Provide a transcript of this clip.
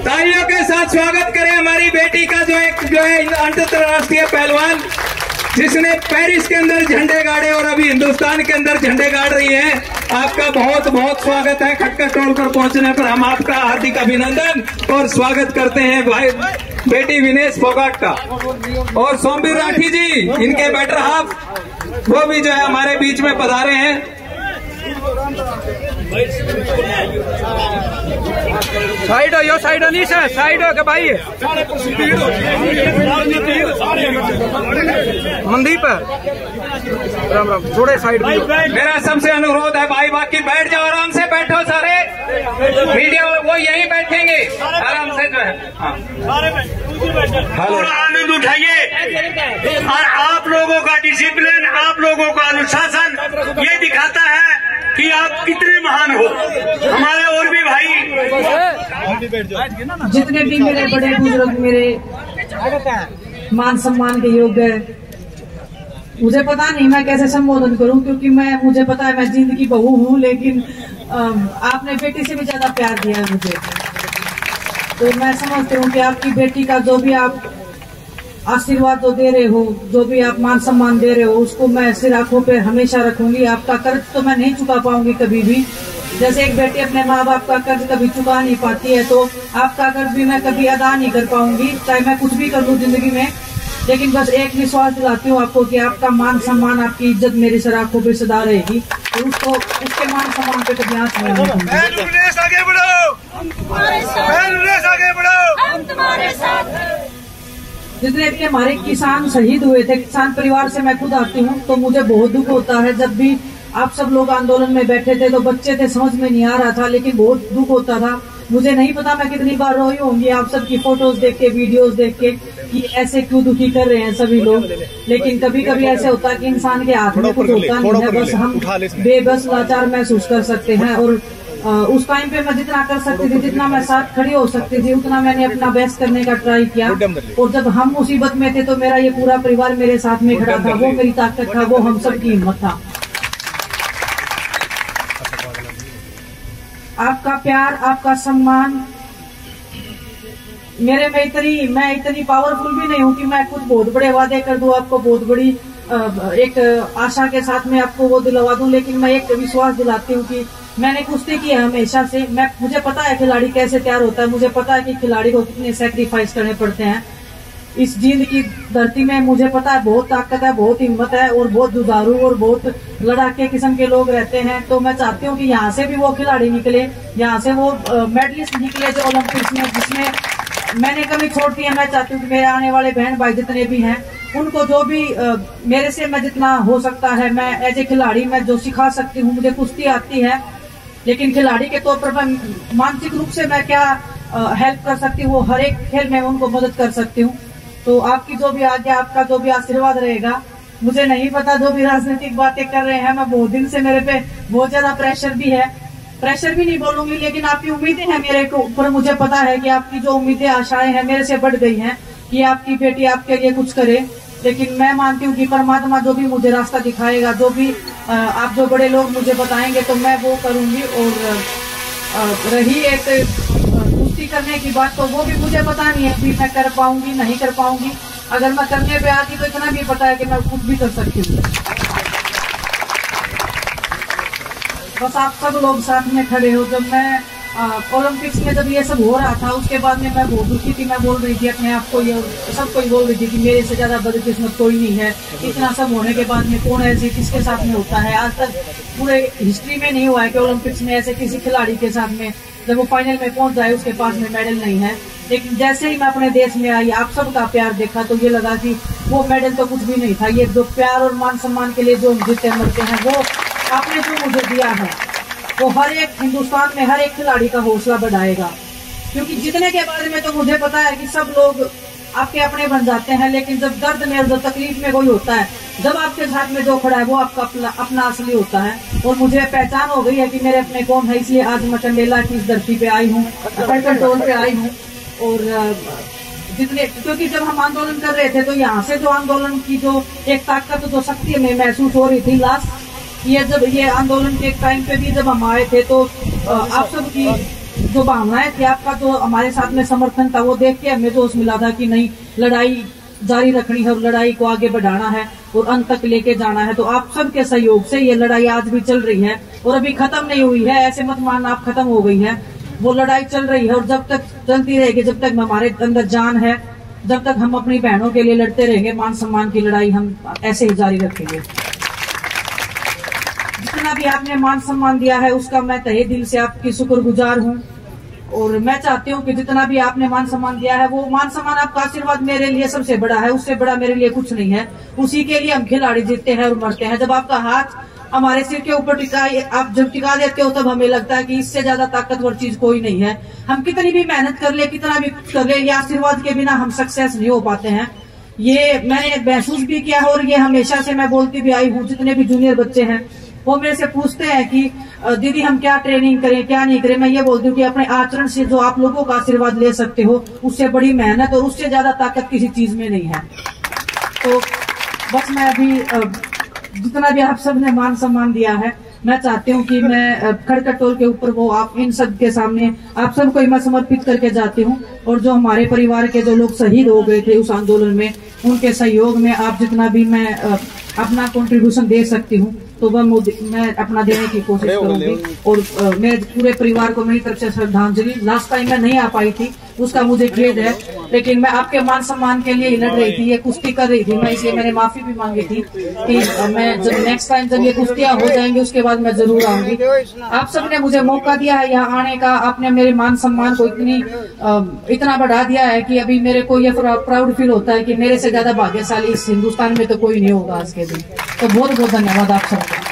तालियों के साथ स्वागत करें हमारी बेटी का जो एक, जो है अंतरराष्ट्रीय पहलवान, जिसने पेरिस के अंदर झंडे गाड़े और अभी हिंदुस्तान के अंदर झंडे गाड़ रही है। आपका बहुत बहुत स्वागत है खटका टोल पर पहुँचने पर। हम आपका हार्दिक अभिनंदन और स्वागत करते हैं भाई, बेटी विनेश फोगाट का। और सोमवीर राठी जी, इनके बेटर हाफ़ वो भी जो है हमारे बीच में पधारे हैं। साइड हो यो साइड हो नहीं सर साइड हो के भाई। मनदीप। राम राम थोड़े साइड मेरा सबसे अनुरोध है भाई बाकी बैठ जाओ आराम से बैठो सारे। मीडिया वो यहीं बैठेंगे। आराम से जो है। हाँ। हेलो। आनंद उठाइए। और आप लोगों का डिसिप्लिन आप लोगों का अनुशासन ये दिखाता है कि आप कितने महान हो हमारे और भी भाई। जितने भी मेरे बड़े बुज़ुर्ग, मेरे मान सम्मान के योग्य मुझे पता नहीं मैं कैसे संबोधन करूँ, क्योंकि मैं मुझे पता है मैं ज़िंदगी बहू हूँ, लेकिन आपने बेटी से भी ज़्यादा प्यार दिया है मुझे। तो मैं समझती हूँ कि आपकी बेटी का जो भी आप आशीर्वाद जो दे रहे हो, जो भी आप मान सम्मान दे रहे हो, उसको मैं सिर आँखों पर हमेशा रखूँगी। आपका कर्ज तो मैं नहीं चुका पाऊँगी कभी भी। जैसे एक बेटी अपने माँ बाप का कर्ज कभी चुका नहीं पाती है तो आपका कर्ज भी मैं कभी अदा नहीं कर पाऊँगी चाहे मैं कुछ भी कर लूँ ज़िंदगी में। लेकिन बस एक विश्वास दिलाती हूँ आपको कि आपका मान सम्मान आपकी इज़्ज़त मेरी सर आँखों पे सदा रहेगी। तो उसको उसके मान सम्मान पे कभी नहीं आगे बढ़ो आगे बढ़ो हम तुम्हारे साथ जितने भी हमारे किसान शहीद हुए थे किसान परिवार से मैं खुद आती हूँ तो मुझे बहुत दुख होता है जब भी आप सब लोग आंदोलन में बैठे थे तो बच्चे थे समझ में नहीं आ रहा था लेकिन बहुत दुख होता था। मुझे नहीं पता मैं कितनी बार रोई होंगी आप सबकी फ़ोटोज़ देख के वीडियोज़ देख के कि ऐसे क्यों दुखी कर रहे हैं सभी लोग। लेकिन कभी कभी ऐसे होता है कि इंसान के हाथ में कुछ होता नहीं है बस हम बेबस लाचार महसूस कर सकते हैं और उस टाइम पे मैं जितना कर सकती थी जितना मैं साथ खड़ी हो सकती थी उतना मैंने अपना बेस्ट करने का ट्राई किया। और जब हम मुसीबत में थे तो मेरा ये पूरा परिवार मेरे साथ में खड़ा था वो मेरी ताकत था वो हम सबकी हिम्मत था। आपका प्यार, आपका सम्मान। मेरे में इतनी, मैं इतनी पावरफुल भी नहीं हूँ कि मैं कुछ बहुत बड़े वादे कर दूँ, आपको बहुत बड़ी एक आशा के साथ में आपको वो दिलवा दूँ, लेकिन मैं एक विश्वास दिलाती हूँ कि मैंने कुश्ती की है हमेशा से। मैं, मुझे पता है खिलाड़ी कैसे तैयार होता है, मुझे पता है कि खिलाड़ी को कितने सेक्रीफाइस करने पड़ते हैं। इस जींद की धरती में मुझे पता है बहुत ताकत है बहुत हिम्मत है और बहुत जुझारू और बहुत लड़ाके किस्म के लोग रहते हैं। तो मैं चाहती हूँ कि यहाँ से भी वो खिलाड़ी निकले यहाँ से वो मेडलिस्ट निकले जो ओलंपिक्स में जिसमें मैंने कभी छोड़ दिया। मैं चाहती हूँ कि मेरे आने वाले बहन भाई जितने भी हैं उनको जो भी अ, मेरे से मैं जितना हो सकता है मैं एज ए खिलाड़ी मैं जो सिखा सकती हूँ मुझे कुश्ती आती है। लेकिन खिलाड़ी के तौर पर मैं मानसिक रूप से मैं क्या हेल्प कर सकती हूँ हर एक खेल में उनको मदद कर सकती हूँ। तो आपकी जो भी आज्ञा, आपका जो भी आशीर्वाद रहेगा, मुझे नहीं पता जो भी राजनीतिक बातें कर रहे हैं, मैं बहुत दिन से मेरे पे बहुत ज़्यादा प्रेशर भी है। प्रेशर भी नहीं बोलूँगी, लेकिन आपकी उम्मीदें हैं मेरे को ऊपर। मुझे पता है कि आपकी जो उम्मीदें, आशाएँ हैं मेरे से बढ़ गई हैं कि आपकी बेटी आपके लिए कुछ करे। लेकिन मैं मानती हूँ कि परमात्मा जो भी मुझे रास्ता दिखाएगा, जो भी आप जो बड़े लोग मुझे बताएँगे तो मैं वो करूँगी और रही एक अ, करने की बात तो वो भी मुझे पता नहीं है कि मैं कर पाऊँगी नहीं कर पाऊँगी। अगर मैं करने पे आती तो इतना भी पता है कि मैं कुछ भी कर सकती हूँ। बस आप सब लोग साथ में खड़े हो जब मैं ओलंपिक्स में जब ये सब हो रहा था, उसके बाद में मैं बहुत दुखी थी। मैं बोल रही थी अपने आप को, ये सबको बोल रही थी कि मेरे से ज़्यादा बदकिस्मत कोई नहीं है। इतना सब होने के बाद में कौन ऐसे किसके साथ में होता है? आज तक पूरे हिस्ट्री में नहीं हुआ है कि ओलंपिक्स में ऐसे किसी खिलाड़ी के साथ में, जब वो फाइनल में पहुँच जाए, उसके पास में मेडल नहीं है। लेकिन जैसे ही मैं अपने देश में आई, आप सबका प्यार देखा तो ये लगा कि वो मेडल तो कुछ भी नहीं था। ये जो प्यार और मान सम्मान के लिए जो जीते मरते हैं, वो आपने जो मुझे दिया है वो हर एक हिंदुस्तान में हर एक खिलाड़ी का हौसला बढ़ाएगा। क्योंकि जीतने के बारे में तो मुझे पता है कि सब लोग आपके अपने बन जाते हैं लेकिन जब दर्द में जब तकलीफ़ में कोई होता है जब आपके साथ में जो खड़ा है वो आपका अपना, अपना असली होता है। और मुझे पहचान हो गई है कि मेरे अपने कौन है इसलिए आज मैं चंडेला की इस धरती पे आई हूँ कंट्रोल पे आई हूँ। और जितने क्योंकि जब हम आंदोलन कर रहे थे तो यहाँ से जो आंदोलन की जो एक ताकत जो शक्ति हमें महसूस हो रही थी लास्ट ये जब, ये आंदोलन के टाइम पे भी जब हम आए थे तो आप सबकी जो भावनाएँ थी, आपका जो हमारे साथ में समर्थन था, वो देख के हमें जोश मिला था कि नहीं, लड़ाई जारी रखनी है और लड़ाई को आगे बढ़ाना है और अंत तक लेके जाना है। तो आप सबके सहयोग से ये लड़ाई आज भी चल रही है और अभी खत्म नहीं हुई है, ऐसे मत मानना, आप खत्म हो गई है। वो लड़ाई चल रही है और जब तक चलती रहेगी, जब तक हमारे अंदर जान है, जब तक हम अपनी बहनों के लिए लड़ते रहेंगे, मान सम्मान की लड़ाई हम ऐसे ही जारी रखेंगे। जितना भी आपने मान सम्मान दिया है, उसका मैं तहे दिल से आपकी शुक्रगुजार हूँ। और मैं चाहती हूँ कि जितना भी आपने मान सम्मान दिया है, वो मान सम्मान आपका आशीर्वाद मेरे लिए सबसे बड़ा है, उससे बड़ा मेरे लिए कुछ नहीं है। उसी के लिए हम खिलाड़ी जीतते हैं और मरते हैं। जब आपका हाथ हमारे सिर के ऊपर टिका, आप जब टिका देते हो, तब हमें लगता है कि इससे ज़्यादा ताकतवर चीज़ कोई नहीं है। हम कितनी भी मेहनत कर ले, कितना भी कर ले आशीर्वाद के बिना हम सक्सेस नहीं हो पाते हैं। ये मैंने महसूस भी किया और ये हमेशा से मैं बोलती भी आई हूँ, जितने भी जूनियर बच्चे हैं वो मेरे से पूछते हैं कि दीदी हम क्या ट्रेनिंग करें, क्या नहीं करें? मैं ये बोलती हूँ कि अपने आचरण से जो आप लोगों का आशीर्वाद ले सकते हो, उससे बड़ी मेहनत और उससे ज़्यादा ताकत किसी चीज़ में नहीं है। तो बस मैं अभी जितना भी आप सबने मान सम्मान दिया है, मैं चाहती हूँ कि मैं खड़कटोल के ऊपर वो आप, इन सब के सामने आप सबको मैं समर्पित करके जाती हूँ और जो हमारे परिवार के जो लोग शहीद हो गए थे उस आंदोलन में, उनके सहयोग में आप जितना भी मैं अपना कंट्रीब्यूशन दे सकती हूँ। तो वह मैं अपना देने की कोशिश करूँगी। और आ, मैं पूरे परिवार को मेरी तरफ़ से श्रद्धांजलि। लास्ट टाइम मैं नहीं आ पाई थी उसका मुझे खेद है। लेकिन मैं आपके मान सम्मान के लिए लड़ रही थी, ये कुश्ती कर रही थी। मैं इसलिए मैंने माफ़ी भी मांगी थी कि मैं जब नेक्स्ट टाइम जब ये कुश्तियाँ हो जाएँगी, उसके बाद मैं ज़रूर आऊँगी। आप सबने मुझे मौका दिया है यहाँ आने का। आपने मेरे मान सम्मान को इतनी इतना बढ़ा दिया है कि अभी मेरे को ये प्राउड फील होता है कि मेरे से ज़्यादा भाग्यशाली इस हिंदुस्तान में तो कोई नहीं होगा आज के दिन। तो बहुत बहुत धन्यवाद आप सबका।